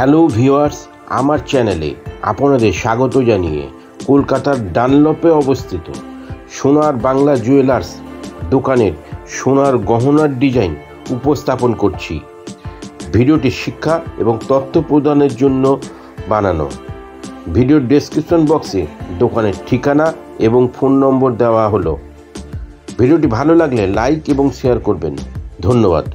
Hello viewers আমার চ্যানেলে আপনাদের স্বাগত জানিয়ে কলকাতার ডানলপে অবস্থিত সোনার বাংলা জুয়েলার্স দোকানের সোনার গহনার ডিজাইন উপস্থাপন করছি। ভিডিওটি শিক্ষা এবং তথ্য প্রদানের জন্য বানানো। ভিডিওর ডেসক্রিপশন বক্সে দোকানের ঠিকানা এবং ফোন নম্বর দেওয়া হলো। ভিডিওটি ভালো লাগলে লাইক এবং শেয়ার করবেন। ধন্যবাদ।